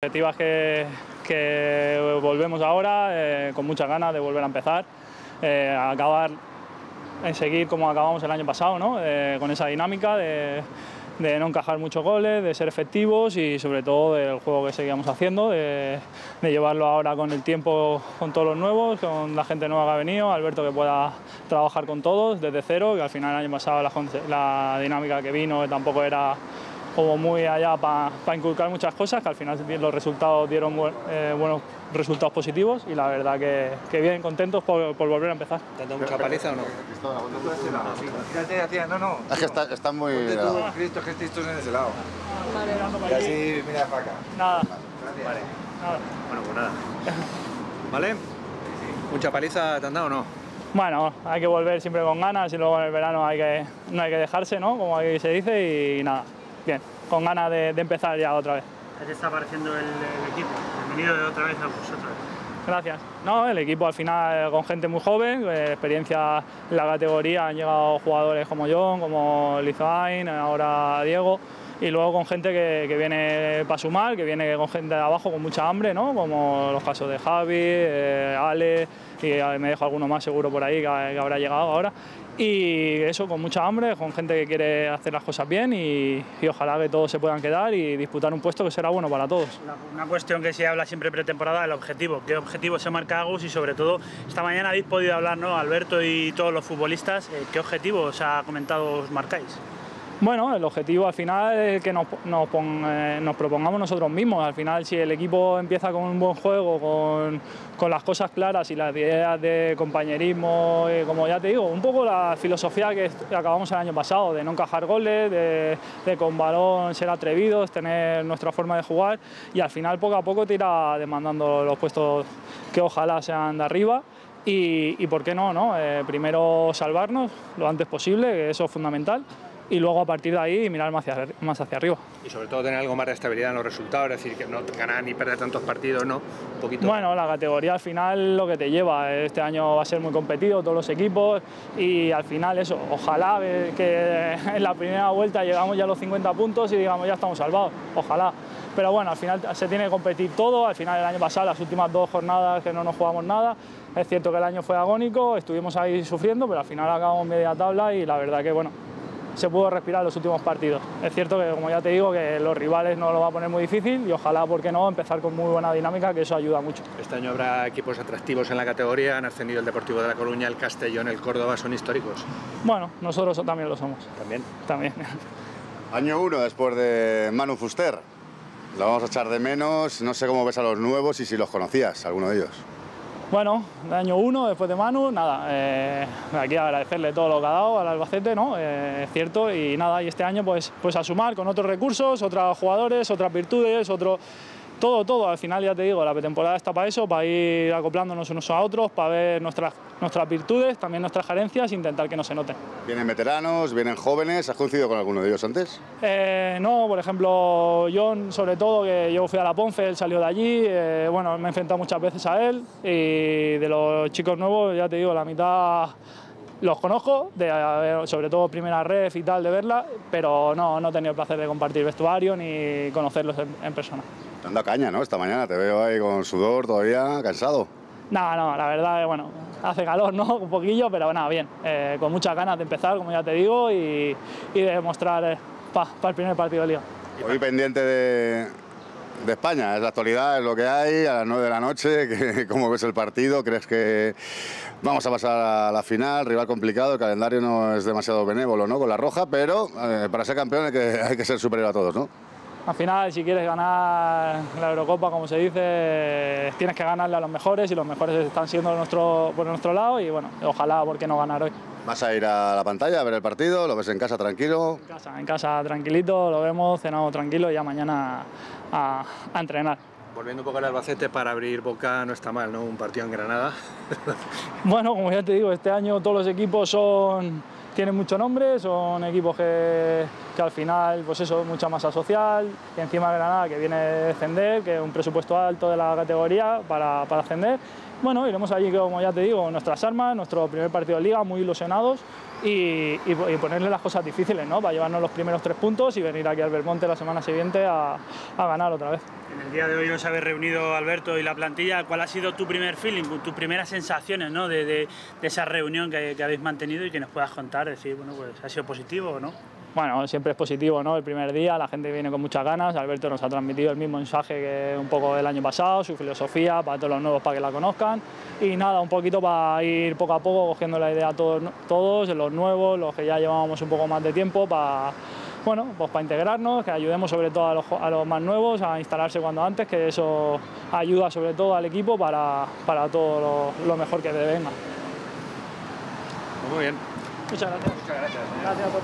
Objetivas que, que volvemos ahora eh, con muchas ganas de volver a empezar, eh, a acabar en seguir como acabamos el año pasado, ¿no? Eh, con esa dinámica de, no encajar muchos goles, de ser efectivos y sobre todo del juego que seguíamos haciendo, de, llevarlo ahora con el tiempo con todos los nuevos, con la gente nueva que ha venido, Alberto que pueda trabajar con todos desde cero, que al final el año pasado la, la dinámica que vino tampoco era como muy allá para pa inculcar muchas cosas, que al final los resultados dieron buen, eh, buenos resultados positivos y la verdad que, que bien, contentos por, por, volver a empezar. ¿Te han dado mucha paliza o no? No, no. Es que está, está muy... Tú, Cristo, que estés en ese lado. Vale, y así, mira para acá. Nada. Vale. nada. Bueno, pues nada. ¿Vale? ¿Mucha paliza te han dado o no? Bueno, hay que volver siempre con ganas y luego en el verano hay que, no hay que dejarse, ¿no? Como aquí se dice y nada, bien, con ganas de, de empezar ya otra vez. ¿Qué te está pareciendo el, el equipo? Bienvenido otra vez a vosotros. Gracias. No, el equipo al final con gente muy joven, eh, experiencia en la categoría, han llegado jugadores como John, como Lizoain, ahora Diego, y luego con gente que, que viene para sumar, que viene con gente de abajo con mucha hambre, ¿no? como los casos de Javi, eh, Ale, y me dejo alguno más seguro por ahí que, habrá llegado ahora. Y eso, con mucha hambre, con gente que quiere hacer las cosas bien y, ojalá que todos se puedan quedar y disputar un puesto que será bueno para todos. Una cuestión que se habla siempre pretemporada, el objetivo. ¿Qué objetivo se marca Agus? Y sobre todo, esta mañana habéis podido hablar, ¿no? Alberto y todos los futbolistas, eh, ¿qué objetivo os ha comentado os marcáis? Bueno, el objetivo al final es que nos, eh, nos, propongamos nosotros mismos. Al final, si el equipo empieza con un buen juego, con, las cosas claras y las ideas de compañerismo, eh, como ya te digo, un poco la filosofía que acabamos el año pasado, de no encajar goles, de, con balón ser atrevidos, tener nuestra forma de jugar y al final poco a poco te irá demandando los puestos que ojalá sean de arriba. Y, y por qué no, ¿no? Eh, primero salvarnos lo antes posible, que eso es fundamental y luego a partir de ahí mirar más hacia, más hacia arriba. Y sobre todo tener algo más de estabilidad en los resultados, es decir, que no ganar ni perder tantos partidos, ¿no? Un poquito. Bueno, la categoría al final lo que te lleva, este año va a ser muy competido todos los equipos y al final eso, ojalá que en la primera vuelta llegamos ya a los 50 puntos y digamos ya estamos salvados, ojalá. Pero bueno, al final se tiene que competir todo, al final el año pasado, las últimas dos jornadas que no nos jugamos nada, es cierto que el año fue agónico, estuvimos ahí sufriendo, pero al final acabamos media tabla y la verdad que bueno, se pudo respirar los últimos partidos. Es cierto que, como ya te digo, que los rivales no lo va a poner muy difícil y ojalá, ¿por qué no?, empezar con muy buena dinámica, que eso ayuda mucho. Este año habrá equipos atractivos en la categoría, han ascendido el Deportivo de La Coruña, el Castellón, el Córdoba, ¿son históricos? Bueno, nosotros también lo somos. ¿También? También. Año uno después de Manu Fuster. Lo vamos a echar de menos, no sé cómo ves a los nuevos y si los conocías, alguno de ellos. Bueno, año uno, después de Manu, nada, eh, aquí agradecerle todo lo que ha dado al Albacete, ¿no? Eh, es cierto, y nada, y este año pues, pues a sumar con otros recursos, otros jugadores, otras virtudes, otro, todo, todo, al final ya te digo, la pretemporada está para eso, para ir acoplándonos unos a otros, para ver nuestras, nuestras virtudes, también nuestras carencias intentar que no se noten. ¿Vienen veteranos, vienen jóvenes? ¿Has coincidido con alguno de ellos antes? Eh, no, por ejemplo, John, sobre todo, que yo fui a la Ponce, él salió de allí, eh, bueno, me he enfrentado muchas veces a él y de los chicos nuevos, ya te digo, la mitad los conozco, de, sobre todo primera ref y tal, de verla, pero no, no he tenido el placer de compartir vestuario ni conocerlos en, en persona. Dado caña, ¿no? Esta mañana te veo ahí con sudor todavía, cansado. No, no, la verdad es bueno, hace calor, ¿no? Un poquillo, pero nada, bien. Eh, con muchas ganas de empezar, como ya te digo, y, y de demostrar eh, para pa el primer partido de liga. Hoy pendiente de, de España, es la actualidad, es lo que hay, a las 9 de la noche, ¿cómo ves el partido? ¿Crees que vamos a pasar a la final? Rival complicado, el calendario no es demasiado benévolo, ¿no? Con la roja, pero eh, para ser campeón hay que, ser superior a todos, ¿no? Al final, si quieres ganar la Eurocopa, como se dice, tienes que ganarle a los mejores y los mejores están siendo por nuestro lado y bueno, ojalá, ¿por qué no ganar hoy? ¿Vas a ir a la pantalla a ver el partido? ¿Lo ves en casa tranquilo? En casa, en casa tranquilito, lo vemos, cenado tranquilo y ya mañana a, a entrenar. Volviendo un poco al Albacete, para abrir boca no está mal, ¿no? Un partido en Granada. bueno, como ya te digo, este año todos los equipos son tienen mucho nombre, son equipos que, que al final, pues eso, mucha masa social, que encima Granada que viene de descender, que es un presupuesto alto de la categoría para, para ascender. Bueno, iremos allí, como ya te digo, nuestras armas, nuestro primer partido de liga, muy ilusionados y, y- y ponerle las cosas difíciles, ¿no? Para llevarnos los primeros tres puntos y venir aquí al Belmonte la semana siguiente a, a ganar otra vez. En el día de hoy os habéis reunido Alberto y la plantilla. ¿Cuál ha sido tu primer feeling, tus primeras sensaciones ¿no? de esa reunión que, que habéis mantenido y que nos puedas contar? Decir, bueno, pues ha sido positivo o no. Bueno, siempre es positivo, ¿no? El primer día la gente viene con muchas ganas. Alberto nos ha transmitido el mismo mensaje que un poco del año pasado, su filosofía para todos los nuevos para que la conozcan. Y nada, un poquito para ir poco a poco cogiendo la idea a todos, todos los nuevos, los que ya llevábamos un poco más de tiempo para. Bueno, pues para integrarnos, que ayudemos sobre todo a los, jo- a los más nuevos a instalarse cuando antes, que eso ayuda sobre todo al equipo para, para todo lo, lo mejor que te venga. Muy bien. Muchas gracias. Muchas gracias. Gracias a todos.